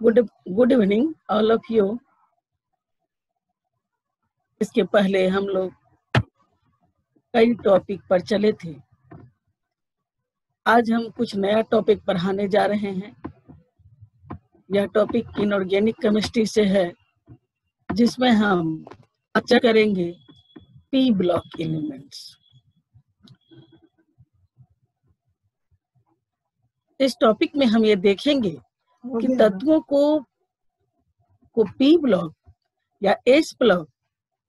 Good good evening all of you इसके पहले हम लोग कई टॉपिक पर चले थे। आज हम कुछ नया टॉपिक पढ़ाने जा रहे हैं। यह टॉपिक इनऑर्गेनिक केमिस्ट्री से है, जिसमें हम चर्चा करेंगे पी ब्लॉक एलिमेंट्स इस टॉपिक में हम ये देखेंगे कि तत्वों को को पी ब्लॉक या एस ब्लॉक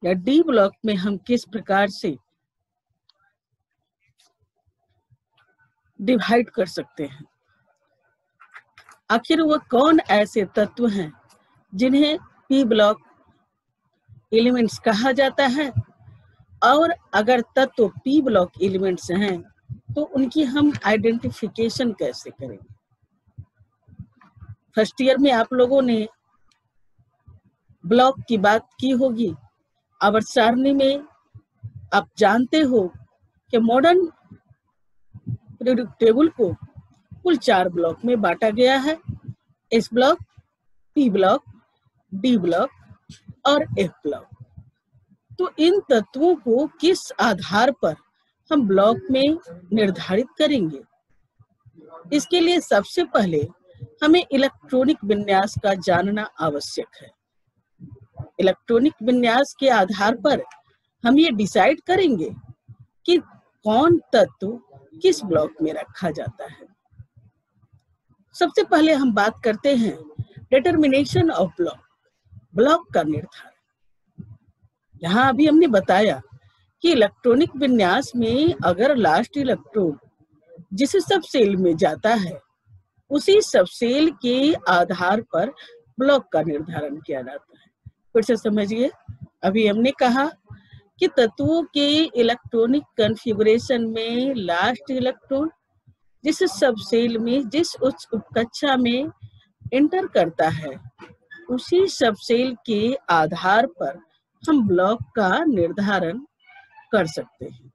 या डी ब्लॉक में हम किस प्रकार से डिवाइड कर सकते हैं? आखिर वह कौन ऐसे तत्व हैं जिन्हें पी ब्लॉक एलिमेंट्स कहा जाता है? और अगर तत्व पी ब्लॉक एलिमेंट्स हैं तो उनकी हम आइडेंटिफिकेशन कैसे करेंगे? फ़र्स्ट ईयर में आप लोगों ने ब्लॉक की बात की होगी। आवर्त सारणी में आप जानते हो कि मॉडर्न टेबल को कुल चार ब्लॉक में बांटा गया है। S block, p block, d block और एफ़ ब्लॉक। तो इन तत्वों को किस आधार पर हम ब्लॉक में निर्धारित करेंगे? इसके लिए सबसे पहले हमें इलेक्ट्रॉनिक विन्यास का जानना आवश्यक है। इलेक्ट्रॉनिक विन्यास के आधार पर हम ये डिसाइड करेंगे कि कौन तत्व किस ब्लॉक में रखा जाता है। सबसे पहले हम बात करते हैं डिटर्मिनेशन ऑफ़ ब्लॉक ब्लॉक का निर्धारण। यहाँ अभी हमने बताया कि इलेक्ट्रॉनिक विन्यास में अगर लास्ट इलेक्ट्रॉन जिस सब सेल में जाता है उसी सब सेल के आधार पर ब्लॉक का निर्धारण किया जाता है। फिर से समझिए, अभी हमने कहा कि तत्वों के इलेक्ट्रॉनिक कॉन्फ़िगरेशन में लास्ट इलेक्ट्रॉन, जिस सबसेल में, जिस उच्च उपकक्षा में इंटर करता है, उसी सबसेल के आधार पर हम ब्लॉक का निर्धारण कर सकते हैं।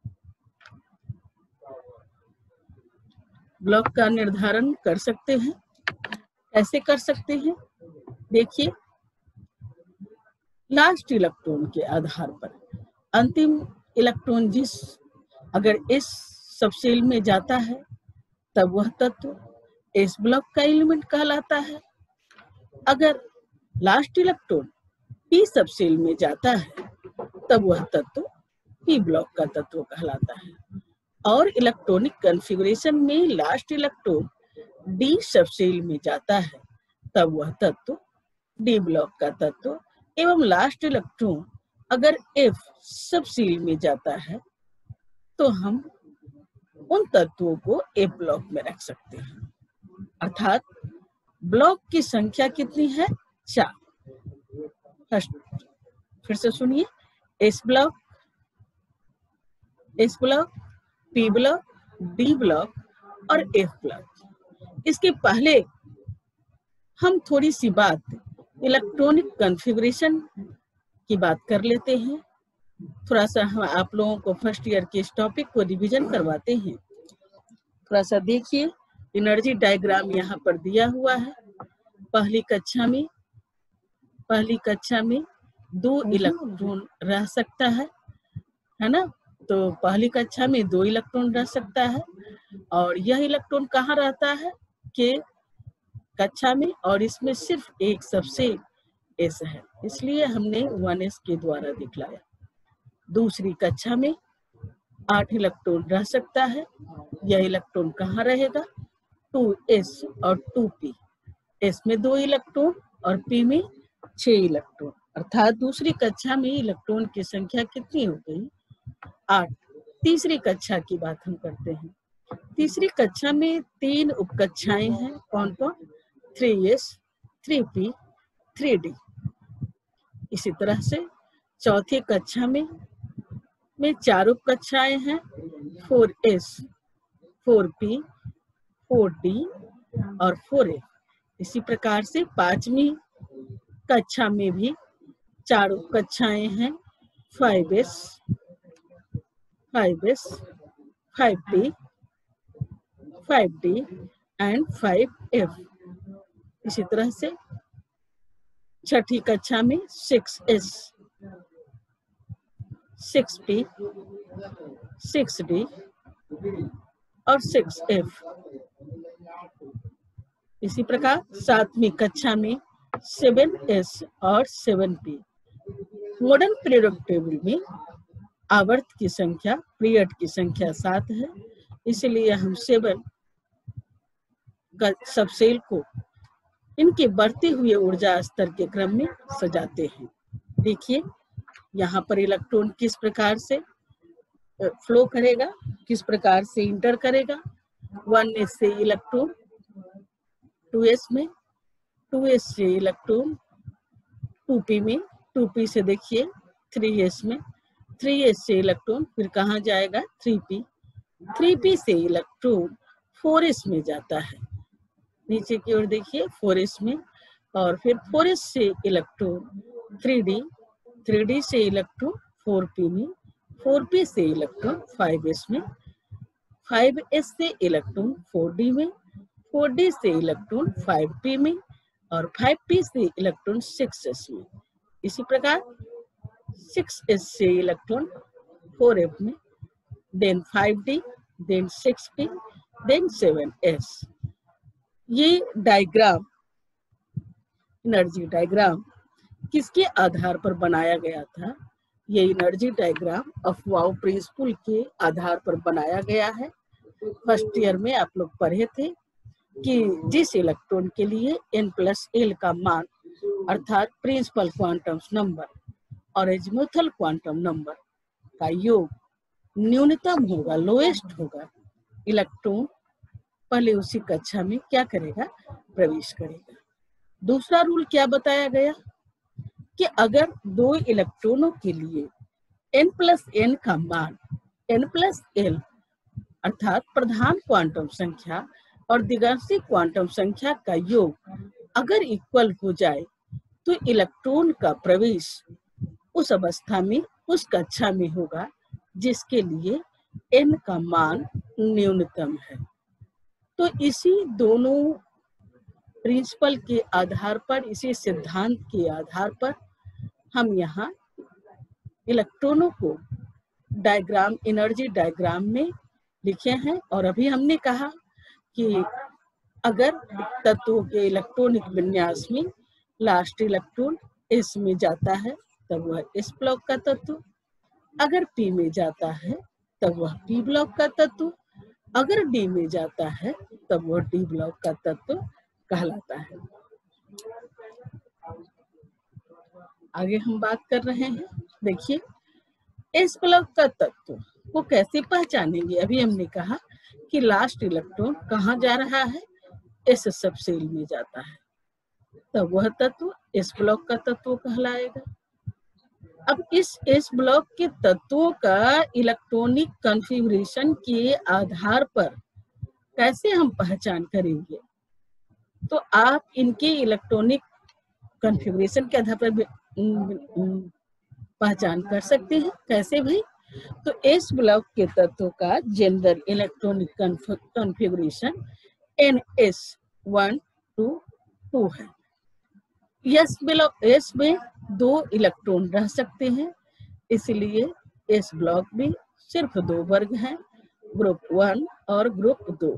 ब्लॉक का निर्धारण कर सकते हैं? कैसे कर सकते हैं? देखिए लास्ट इलेक्ट्रॉन के आधार पर, अंतिम इलेक्ट्रॉन जिस, अगर इस सबसेल में जाता है, तब वह तत्व इस ब्लॉक का एलिमेंट कहलाता है। अगर लास्ट इलेक्ट्रॉन पी सबसेल में जाता है, तब वह तत्व पी ब्लॉक का तत्व कहलाता है। और इलेक्ट्रॉनिक कॉन्फ़िगरेशन में लास्ट इलेक्ट्रॉन डी सबसेल में जाता है, तब वह तत्व डी ब्लॉक का तत्व एवं लास्ट इलेक्ट्रॉन अगर एफ़ सबसेल में जाता है तो हम उन तत्वों को ए ब्लॉक में रख सकते हैं। अर्थात ब्लॉक की संख्या कितनी है? चार। फिर से सुनिए। S block s block p block d block और एफ़ ब्लॉक। इसके पहले हम थोड़ी सी बात इलेक्ट्रॉनिक कॉन्फ़िगरेशन की बात कर लेते हैं। थोड़ा सा हम आप लोगों को फ़र्स्ट ईयर के इस टॉपिक को रिवीजन करवाते हैं। थोड़ा सा देखिए एनर्जी डायग्राम यहाँ पर दिया हुआ है। पहली कक्षा में पहली कक्षा में दो इलेक्ट्रॉन रह सकता है है ना? तो पहली कक्षा में दो इलेक्ट्रॉन रह सकता है और यह इलेक्ट्रॉन कहाँ रहता है के कक्षा में और इसमें सिर्फ़ एक सबसे एस है। इसलिए हमने वन एस के द्वारा दिखलाया। दूसरी कक्षा में आठ इलेक्ट्रॉन रह सकता है। यह इलेक्ट्रॉन कहाँ रहेगा? टू एस और टू पी। एस में दो इलेक्ट्रॉन और पी में छह इलेक्ट्रॉन। अर्थात दूसरी कक्षा में इलेक्ट्रॉन की संख्या कितनी हो गई? आठ तीसरी कक्षा की बात हम करते हैं। तीसरी कक्षा में तीन उपकक्षाएँ हैं। कौन कौन three s three p three d इसी तरह से चौथी कक्षा में में चार उपकक्षाएँ हैं। Four s four p four d और फोर ए इसी प्रकार से पांचवी कक्षा में भी चार उपकक्षाएँ हैं। Five s 5s, 5d, 5d and 5f. इसी तरह से छठी कक्षा में six s six p six d और सिक्स एफ़ इसी प्रकार सातवीं कक्षा में सेवन एस और seven p modern period table में आवर्त की संख्या, पीरियड की संख्या सात है। इसलिए हम सेवन सबसेल को इनके बढ़ते हुए ऊर्जा स्तर के क्रम में सजाते हैं। देखिए, यहाँ पर इलेक्ट्रॉन किस प्रकार से फ्लो करेगा, किस प्रकार से इंटर करेगा। वन एस से इलेक्ट्रॉन, टू एस में, टू एस से इलेक्ट्रॉन, टू पी में, टू पी से देखिए, थ्री एस में थ्री एस से इलेक्ट्रॉन, फिर कहा जाएगा? Three p. थ्री पी से इलेक्ट्रॉन फोर एस में जाता है। नीचे की ओर देखिए, फोर एस में। और फिर फोर एस से electron three d. Three d से इलेक्ट्रॉन फोर पी में। फोर पी से इलेक्ट्रॉन फाइव एस में। फाइव एस से इलेक्ट्रॉन फोर डी में। फोर डी से इलेक्ट्रॉन फाइव पी में। और फाइव पी से इलेक्ट्रॉन सिक्स एस में। इसी प्रकार से इलेक्ट्रॉन फोर एफ़ में then six p then seven s ये डायग्राम एनर्जी डायग्राम किसके आधार पर बनाया गया था? ये एनर्जी डायग्राम अफवाह प्रिंसिपल के आधार पर बनाया गया है। फ़र्स्ट ईयर में आप लोग पढ़े थे कि जिस इलेक्ट्रॉन के लिए n प्लस एल का मान, अर्थात प्रिंसिपल क्वांटम्स नंबर और एजमोथल क्वांटम नंबर का योग न्यूनतम होगा लोएस्ट होगा। इलेक्ट्रॉन पहले उसी कक्षा में क्या करेगा? प्रवेश करेगा। दूसरा रूल क्या बताया गया? कि अगर दो इलेक्ट्रॉनों के लिए n प्लस एन का मान, n प्लस एल अर्थात प्रधान क्वांटम संख्या और दिगांशी क्वांटम संख्या का योग अगर इक्वल हो जाए तो इलेक्ट्रॉन का प्रवेश उस अवस्था में, उस कक्षा में होगा, जिसके लिए n का मान न्यूनतम है। तो इसी दोनों प्रिंसिपल के आधार पर, इसी सिद्धांत के आधार पर हम यहाँ इलेक्ट्रॉनों को डायग्राम एनर्जी डायग्राम में लिखे हैं और अभी हमने कहा कि अगर तत्वों के इलेक्ट्रॉनिक विन्यास में लास्ट इलेक्ट्रॉन इसमें जाता है तब वह एस ब्लॉक का तत्व। अगर पी में जाता है, तब वह पी ब्लॉक का तत्व। अगर डी में जाता है, तब वह डी ब्लॉक का तत्व कहलाता है। आगे हम बात कर रहे हैं। देखिए एस ब्लॉक का तत्व को कैसे पहचानेंगे? अभी हमने कहा कि लास्ट इलेक्ट्रॉन कहाँ जा रहा है? एस सब सेल में जाता है। तब वह तत्व एस ब्लॉक का तत्व कहलाएगा। अब इस एस ब्लॉक के तत्वों का इलेक्ट्रॉनिक कॉन्फ़िगरेशन के आधार पर कैसे हम पहचान करेंगे? तो आप इनके इलेक्ट्रॉनिक कॉन्फ़िगरेशन के आधार पर पहचान कर सकते हैं। कैसे भाई तो एस ब्लॉक के तत्वों का general electronic configuration n s one to two है। एस ब्लॉक एस में दो इलेक्ट्रॉन रह सकते हैं, इसलिए एस ब्लॉक में सिर्फ़ दो वर्ग हैं, ग्रुप वन और ग्रुप दो।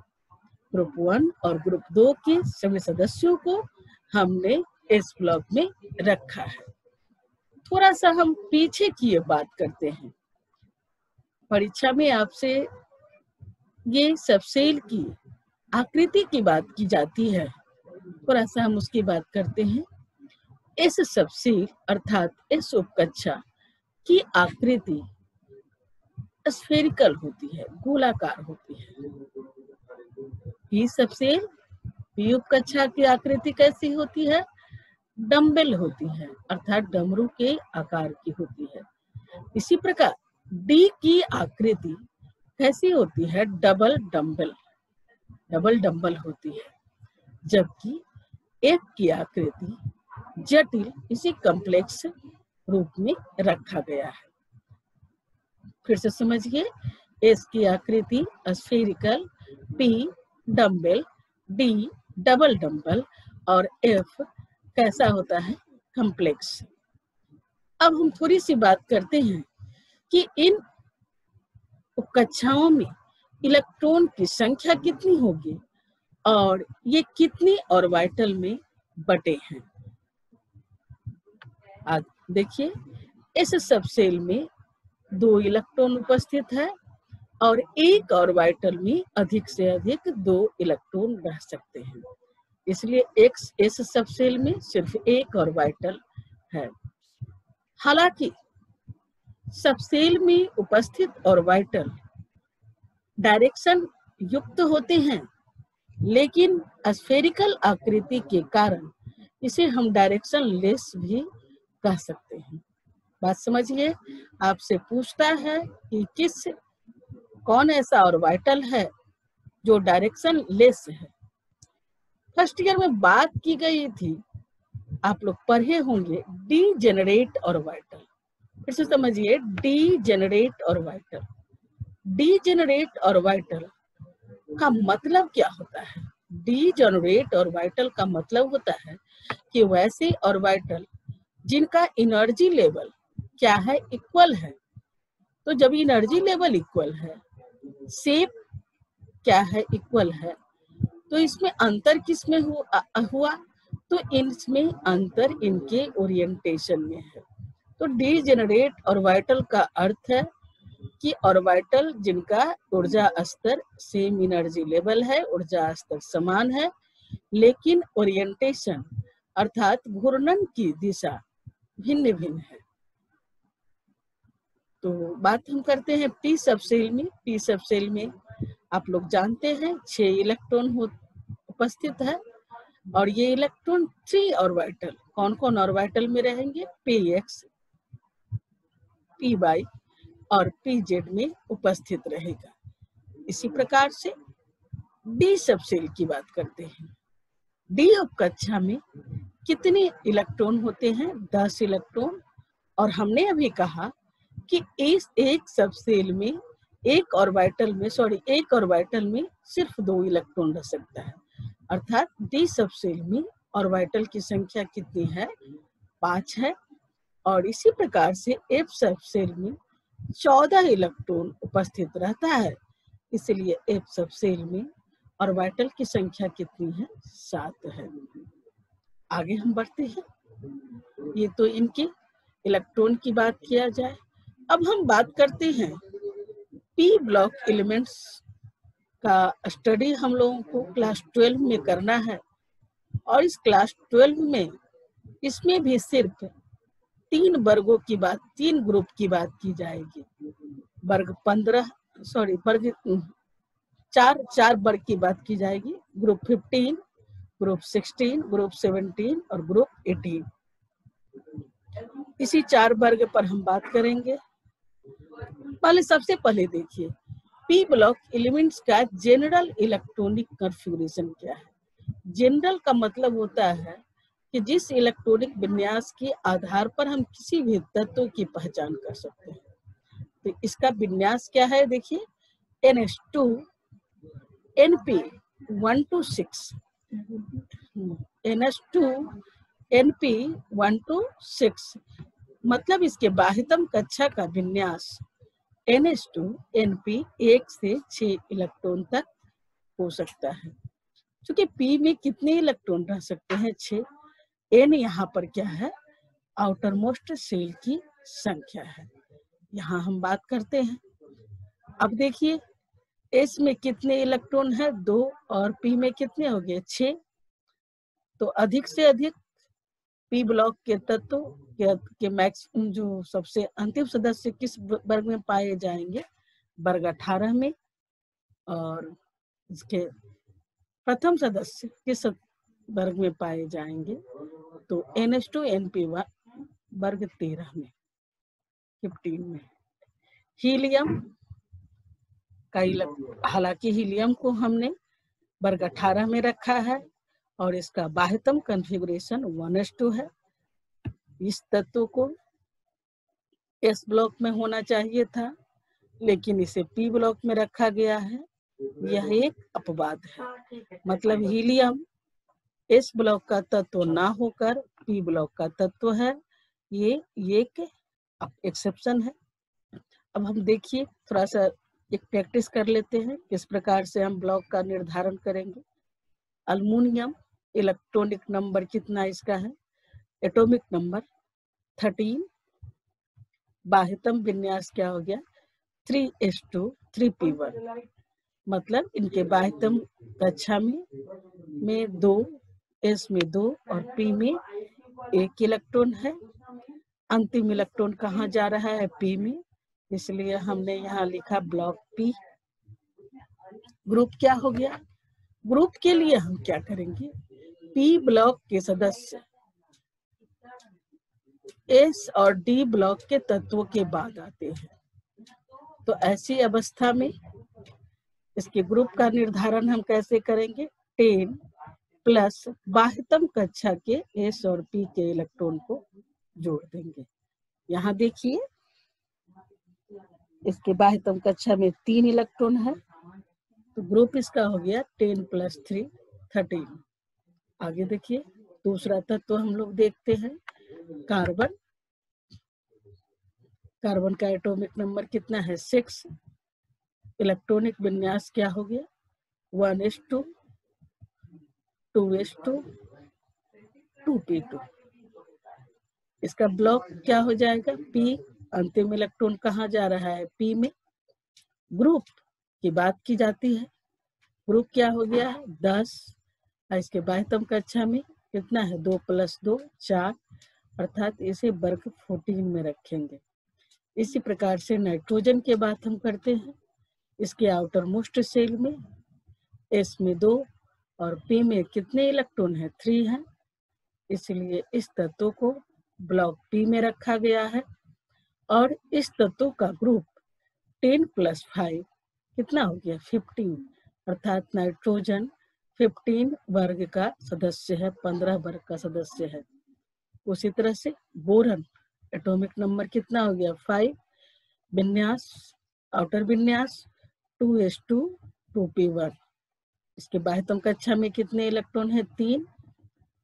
ग्रुप वन और ग्रुप दो के सभी सदस्यों को हमने एस ब्लॉक में रखा है। थोड़ा सा हम पीछे की बात करते हैं। परीक्षा में आपसे ये सबसेल की आकृति की बात की जाती है। थोड़ा सा हम उसकी बात करते हैं। इस सबसेल अर्थात इस उपकक्षा की आकृति स्फेरिकल होती है, गोलाकार होती है। पी सबसेल पी उपकक्षा की आकृति कैसी होती है? डम्बल होती है, अर्थात डमरू के आकार की होती है। इसी प्रकार डी की आकृति कैसी होती है? डबल डम्बल डबल डम्बल होती है, जबकि एफ़ की आकृति जटिल, इसी कॉम्प्लेक्स रूप में रखा गया है। फिर से समझिए एस की आकृति spherical p dumbbell d double dumbbell और एफ़ कैसा होता है? कम्प्लेक्स अब हम थोड़ी सी बात करते हैं कि इन कक्षाओं में इलेक्ट्रॉन की संख्या कितनी होगी और ये कितनी ऑर्बिटल में बटे हैं। देखिए, इस सब सेल में दो इलेक्ट्रॉन उपस्थित है और एक ऑर्बिटल में अधिक से अधिक दो इलेक्ट्रॉन रह सकते हैं। इसलिए एक्स इस सब सेल में सिर्फ़ एक ऑर्बिटल है। हालाँकि, सब सेल में उपस्थित ऑर्बिटल डायरेक्शन युक्त होते हैं, लेकिन स्फेरिकल आकृति के कारण इसे हम डायरेक्शन लेस भी कह सकते हैं। बात समझिए, आपसे पूछता है कि किस, कौन ऐसा और वाइटल है जो डायरेक्शन लेस है? फ़र्स्ट ईयर में बात की गई थी। आप लोग पढ़े होंगे डी जेनरेट ऑर्बिटल फिर से समझिए डी जेनरेट और वाइटल डी जेनरेट और वाइटल का मतलब क्या होता है? डी जनरेट वाइटल का मतलब होता है कि वैसे ऑर्बिटल जिनका एनर्जी लेवल क्या है? इक्वल है। तो जब एनर्जी लेवल इक्वल है सेप क्या है? इक्वल है। तो इसमें अंतर किसमें हुआ, तो इसमें अंतर इनके ओरिएंटेशन में है। तो डी जेनरेट ऑर्बिटल का अर्थ है कि ऑर्बिटल जिनका ऊर्जा स्तर सेम एनर्जी लेवल है ऊर्जा स्तर समान है लेकिन ओरिएंटेशन अर्थात घूर्णन की दिशा भिन्न भिन्न है। तो बात हम करते हैं पी सबसेल में। पी सबसेल में आप लोग जानते हैं, छह इलेक्ट्रॉन हो, उपस्थित है और ये इलेक्ट्रॉन थ्री ऑर्बिटल कौन कौन ऑर्बिटल में रहेंगे? पी एक्स पी वाई और पी जेड में उपस्थित रहेगा। इसी प्रकार से डी सबसेल की बात करते हैं। डी उपकक्षा में कितने इलेक्ट्रॉन होते हैं? दस इलेक्ट्रॉन। और हमने अभी कहा कि इस एक सबसेल में, एक ऑर्बिटल में, सॉरी, एक ऑर्बिटल में सिर्फ़ दो इलेक्ट्रॉन रह सकता है। अर्थात डी सबसेल में ऑर्बिटल की संख्या कितनी है? पाँच है। और इसी प्रकार से एफ़ सबसेल में चौदह इलेक्ट्रॉन उपस्थित रहता है। इसलिए एफ़ सबसेल में ऑर्बिटल की संख्या कितनी है? सात है। आगे हम बढ़ते हैं। ये तो इनके इलेक्ट्रॉन की बात किया जाए। अब हम बात करते हैं पी ब्लॉक एलिमेंट्स का स्टडी हम लोगों को क्लास ट्वेल्व में करना है। और इस क्लास ट्वेल्व में इसमें भी सिर्फ़ तीन वर्गों की बात, तीन ग्रुप की बात की जाएगी। वर्ग पंद्रह सॉरी वर्ग चार चार वर्ग की बात की जाएगी। Group fifteen group sixteen, group seventeen और ग्रुप एटीन। इसी चार वर्ग पर हम बात करेंगे। पहले सबसे पहले देखिए पी ब्लॉक एलिमेंट्स का जनरल इलेक्ट्रॉनिक कन्फिगुरेशन क्या है? जनरल का मतलब होता है कि जिस इलेक्ट्रॉनिक विन्यास के आधार पर हम किसी भी तत्व की पहचान कर सकते हैं। तो इसका विन्यास क्या है? देखिए n s two n p one to six n s two n p one to, six. मतलब इसके बाह्यतम कक्षा का विन्यास n s two n p एक से छ इलेक्ट्रॉन तक हो सकता है। क्योंकि पी में कितने इलेक्ट्रॉन रह सकते हैं? छह। एन यहाँ पर क्या है? आउटर मोस्ट सेल की संख्या है। यहाँ हम बात करते हैं। अब देखिए एस में कितने इलेक्ट्रॉन है? दो और पी में कितने हो गए? छ तो अधिक से अधिक पी ब्लॉक के तत्व के, के मैक्स जो सबसे अंतिम सदस्य किस वर्ग में पाए जाएँगे? वर्ग अठारह में। और इसके प्रथम सदस्य किस वर्ग में पाए जाएँगे? तो n s two n p वर्ग तेरह में फिफ्टीन में। हीलियम का हालाँकि हीलियम को हमने वर्ग अठारह में रखा है और इसका बाह्यतम कॉन्फ़िगरेशन वन एस टू है। इस तत्व को एस ब्लॉक में होना चाहिए था लेकिन इसे पी ब्लॉक में रखा गया है। यह एक अपवाद है। मतलब हीलियम एस ब्लॉक का तत्व ना होकर पी ब्लॉक का तत्व है। ये ये एक एक्सेप्शन है। अब हम देखिए थोड़ा सा एक प्रैक्टिस कर लेते हैं, किस प्रकार से हम ब्लॉक का निर्धारण करेंगे। अल्मोनियम इलेक्ट्रॉनिक नंबर कितना इसका है? एटॉमिक नंबर थर्टीन बाह्यतम विन्यास क्या हो गया? Three s two three p one मतलब इनके बाह्यतम कक्षा में में दो एस में दो और पी में एक इलेक्ट्रॉन है। अंतिम इलेक्ट्रॉन कहाँ जा रहा है? पी में। इसलिए हमने यहाँ लिखा ब्लॉक पी। ग्रुप क्या हो गया? ग्रुप के लिए हम क्या करेंगे? पी ब्लॉक के सदस्य। एस और डी ब्लॉक के तत्वों के बाद आते हैं। तो ऐसी अवस्था में इसके ग्रुप का निर्धारण हम कैसे करेंगे? टेन प्लस बाह्यतम कक्षा के एस और पी के इलेक्ट्रॉन को जोड़ देंगे। यहाँ देखिए इसके बाह्यतम कक्षा में तीन इलेक्ट्रॉन है। तो ग्रुप इसका हो गया टेन प्लस थ्री थर्टीन आगे देखिए, दूसरा तत्व तो हम लोग देखते हैं कार्बन कार्बन का एटॉमिक नंबर कितना है? सिक्स इलेक्ट्रॉनिक विन्यास क्या हो गया? One s two two s two two p two इसका ब्लॉक क्या हो जाएगा? पी अंतिम इलेक्ट्रॉन कहाँ जा रहा है? पी में। ग्रुप की बात की जाती है। ग्रुप क्या हो गया है? दस। इसके बाह्यतम कक्षा में कितना है? दो प्लस दो, चार। अर्थात इसे वर्ग फोर्टीन में रखेंगे। इसी प्रकार से नाइट्रोजन के बात हम करते हैं। इसके आउटर मोस्ट सेल में एस में दो और पी में कितने इलेक्ट्रॉन है? थ्री है। इसलिए इस तत्व को ब्लॉक पी में रखा गया है। और इस तत्व का ग्रुप टेन प्लस फाइव कितना हो गया? फिफ्टीन अर्थात नाइट्रोजन फिफ्टीन वर्ग का सदस्य है, पंद्रह वर्ग का सदस्य है। उसी तरह से बोरन एटॉमिक नंबर कितना हो गया? फाइव विन्यास आउटर विन्यास two s two two p one इसके बाह्यतम कक्षा में कितने इलेक्ट्रॉन है? तीन.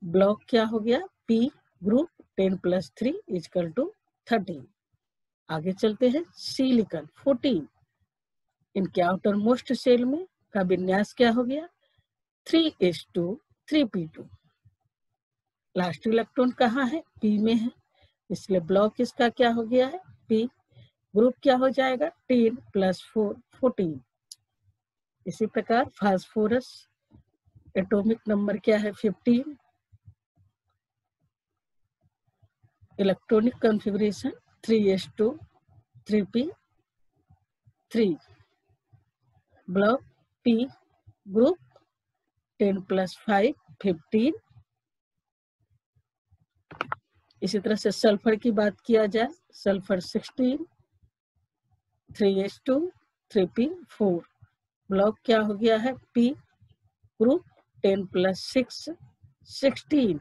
ब्लॉक क्या हो गया? P group ten plus three equal to thirteen आगे चलते हैं। Silicon, fourteen. इनके आउटर मोस्ट सेल में का विन्यास क्या हो गया? Three s two, three p two. Last electron कहाँ है? पी में है। इसलिए ब्लॉक इसका क्या हो गया है? पी ग्रुप क्या हो जाएगा? टेन प्लस फोर फोर्टीन इसी प्रकार फास्फोरस एटॉमिक नंबर क्या है? Fifteen electronic configuration three s two three p three block p group ten plus five fifteen इसी तरह से सल्फ़र की बात किया जाए sulphur sixteen three s two three p four block क्या हो गया है? P group ten plus six sixteen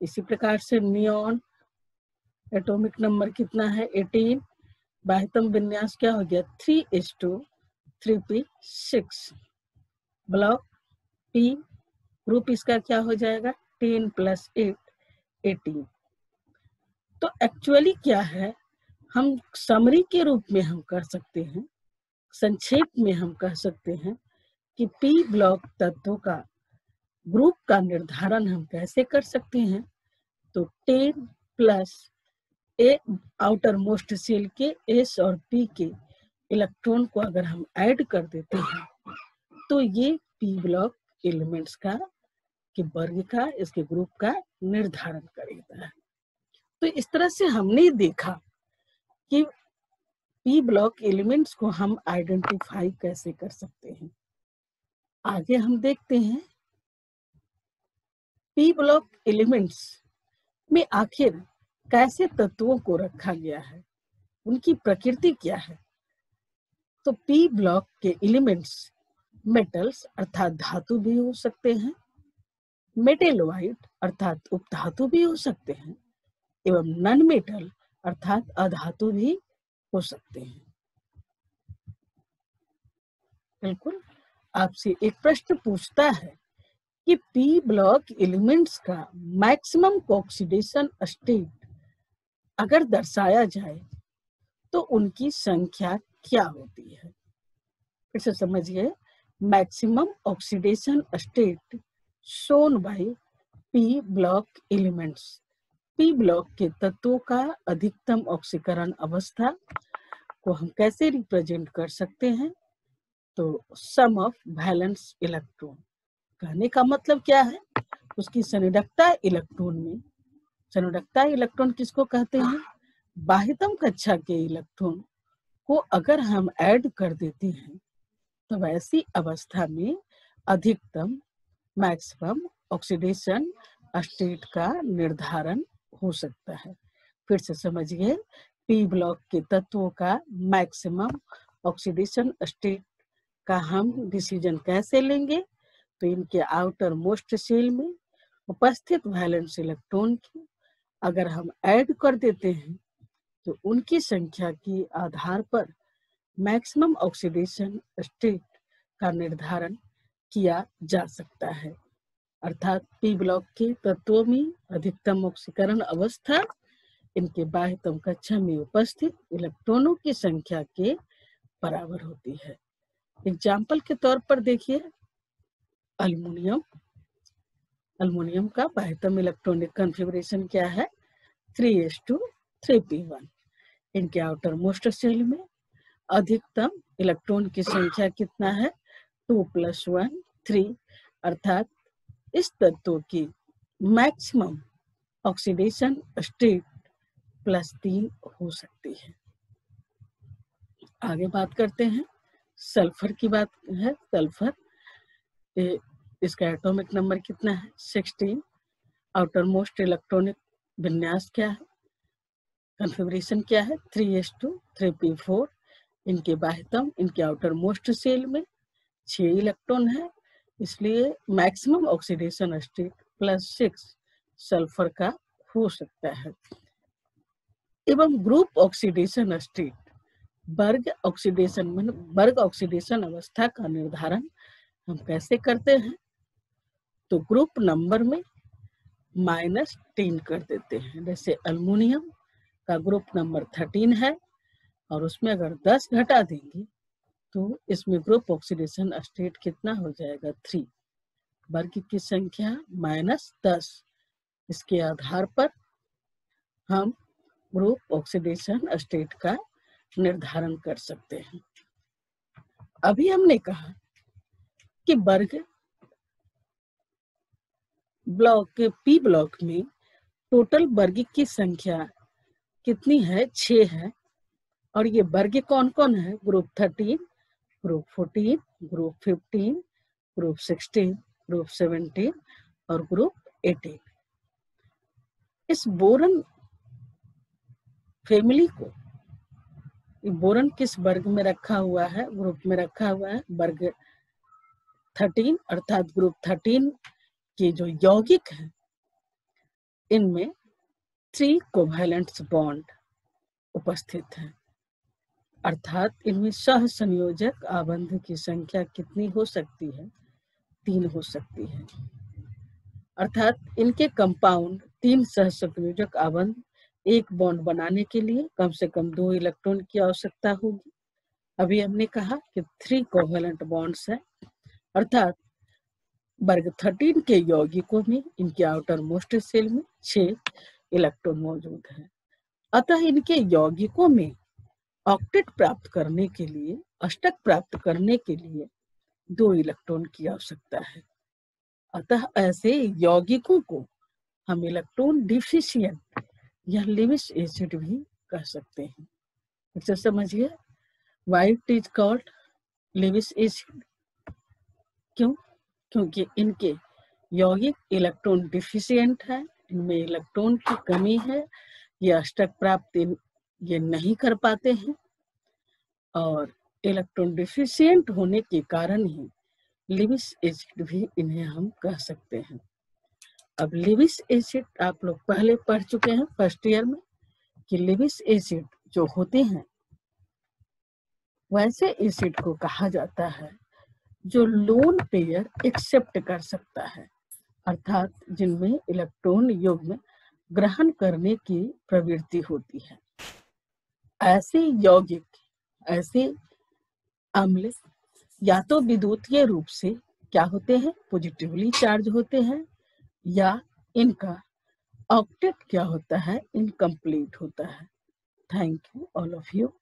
इसी प्रकार से नियोन एटॉमिक नंबर कितना है? 18 बाह्यतम विन्यास क्या हो गया? Three s two three p six block p group इसका क्या हो जाएगा? टेन प्लस एट एटीन तो एक्चुअली क्या है? हम समरी के रूप में हम कर सकते हैं, संक्षेप में हम कह सकते हैं कि पी ब्लॉक तत्वों का ग्रुप का निर्धारण हम कैसे कर सकते हैं? तो ten plus a outermost shell के एस और पी के इलेक्ट्रॉन को अगर हम ऐड कर देते हैं तो ये पी ब्लॉक एलिमेंट्स का, के वर्ग का, इसके ग्रुप का निर्धारण करेगा। तो इस तरह से हमने देखा कि पी ब्लॉक एलिमेंट्स को हम आइडेंटिफाई कैसे कर सकते हैं। आगे हम देखते हैं। पी ब्लॉक एलिमेंट्स में आखिर कैसे तत्वों को रखा गया है? उनकी प्रकृति क्या है? तो पी ब्लॉक के एलिमेंट्स मेटल्स अर्थात धातु भी हो सकते हैं मेटेलोइड अर्थात उपधातु भी हो सकते हैं, एवं नन मेटल अर्थात अधातु भी हो सकते हैं। बिल्कुल, आपसे एक प्रश्न पूछता है कि पी ब्लॉक एलिमेंट्स का मैक्सिमम ऑक्सीडेशन स्टेट अगर दर्शाया जाए तो उनकी संख्या क्या होती है? फिर से समझिए, maximum oxidation state shown by p block elements. P block के तत्वों का अधिकतम ऑक्सीकरण अवस्था को हम कैसे रिप्रेजेंट कर सकते हैं? तो सम ऑफ़ वैलेंस इलेक्ट्रॉन कहने का मतलब क्या है? उसकी संवेदकता इलेक्ट्रॉन में संवेदकता इलेक्ट्रॉन किसको कहते हैं? बाह्यतम कक्षा के इलेक्ट्रॉन को अगर हम ऐड कर देते हैं तो ऐसी अवस्था में अधिकतम, मैक्सिमम ऑक्सीडेशन स्टेट का निर्धारण हो सकता है। फिर से समझिए, पी ब्लॉक के तत्वों का मैक्सिमम ऑक्सीडेशन स्टेट का हम डिसीज़न कैसे लेंगे? तो इनके आउटर मोस्ट सेल में उपस्थित वैलेंस इलेक्ट्रॉन की अगर हम ऐड कर देते हैं तो उनकी संख्या के आधार पर मैक्सिमम ऑक्सीडेशन स्टेट का निर्धारण किया जा सकता है। अर्थात पी ब्लॉक के तत्वों में अधिकतम ऑक्सीकरण अवस्था, इनके बाह्यतम कक्षा में उपस्थित इलेक्ट्रॉनों की संख्या के बराबर होती है। एग्ज़ाम्पल के तौर पर देखिए अल्मोनियम अल्मोनियम का बाह्यतम इलेक्ट्रॉनिक कॉन्फ़िगरेशन क्या है? Three s two three p one इनके आउटर मोस्ट सेल में अधिकतम इलेक्ट्रॉन की संख्या कितना है? टू प्लस वन थ्री अर्थात इस तत्व की मैक्सिमम ऑक्सीडेशन स्टेट प्लस तीन हो सकती है। आगे बात करते हैं। सल्फ़र की बात है। सल्फ़र इसका एटॉमिक नंबर कितना है? सिक्सटीन। आउटर मोस्ट इलेक्ट्रॉनिक विन्यास क्या है? कॉन्फ़िगरेशन क्या है? Three s two, three p four. इनके बाह्यतम, इनके आउटर मोस्ट सेल में छह इलेक्ट्रॉन है। इसलिए maximum oxidation state plus six sulphur का हो सकता है। एवं ग्रुप ऑक्सीडेशन स्टेट वर्ग ऑक्सीडेशन वर्ग ऑक्सीडेशन अवस्था का निर्धारण हम कैसे करते हैं? तो ग्रुप नंबर में माइनस टेन कर देते हैं। जैसे अल्मोनियम का ग्रुप नंबर थर्टीन है और उसमें अगर दस घटा देंगे तो इसमें ग्रुप ऑक्सीडेशन स्टेट कितना हो जाएगा? थ्री वर्ग की संख्या माइनस दस। इसके आधार पर हम ग्रुप ऑक्सीडेशन स्टेट का निर्धारण कर सकते हैं। अभी हमने कहा कि वर्ग ब्लॉक, पी ब्लॉक में टोटल वर्ग की संख्या कितनी है? छ है। और ये वर्ग कौन कौन है? Group thirteen group fourteen group fifteen group sixteen group seventeen और ग्रुप एटीन इस बोरन फैमिली को बोरन किस वर्ग में रखा हुआ है? ग्रुप में रखा हुआ है। वर्ग थर्टीन अर्थात ग्रुप थर्टीन के जो यौगिक है, इनमें थ्री कोवैलेंट बॉन्ड उपस्थित हैं। अर्थात इनमें सह संयोजक आबंध की संख्या कितनी हो सकती है? तीन हो सकती है। अर्थात इनके कंपाउंड तीन सह संयोजक आबंध एक बॉन्ड बनाने के लिए कम से कम दो इलेक्ट्रॉन की आवश्यकता होगी। अभी हमने कहा कि थ्री कोवेलेंट बॉन्ड्स है। अर्थात वर्ग थर्टीन के यौगिकों में, इनके आउटर मोस्ट सेल में छह इलेक्ट्रॉन मौजूद है। अतः इनके यौगिकों में ऑक्टेट प्राप्त करने के लिए, अष्टक प्राप्त करने के लिए दो इलेक्ट्रॉन की आवश्यकता है। अतः ऐसे यौगिकों को हम इलेक्ट्रॉन डिफिशियंट या लिविस एसिड भी कह सकते हैं। अच्छा समझिए? Which is called Lewis acid क्यों? क्योंकि इनके यौगिक इलेक्ट्रॉन डिफिशियंट है, इनमें इलेक्ट्रॉन की कमी है, ये अष्टक प्राप्त ये नहीं कर पाते हैं और इलेक्ट्रॉन डिफिशियंट होने के कारण ही लिविस एसिड भी इन्हें हम कह सकते हैं। अब लिविस एसिड आप लोग पहले पढ़ चुके हैं फ़र्स्ट ईयर में कि लिविस एसिड जो होते हैं, वैसे एसिड को कहा जाता है। जो लोन पेयर एक्सेप्ट कर सकता है। अर्थात जिनमें इलेक्ट्रॉन युग्म ग्रहण करने की प्रवृत्ति होती है। ऐसे यौगिक, ऐसे अम्ल या तो विद्युतीय रूप से क्या होते हैं? पॉजिटिवली चार्ज होते हैं या इनका ऑक्टेट क्या होता है? इनकम्प्लीट होता है। Thank you all of you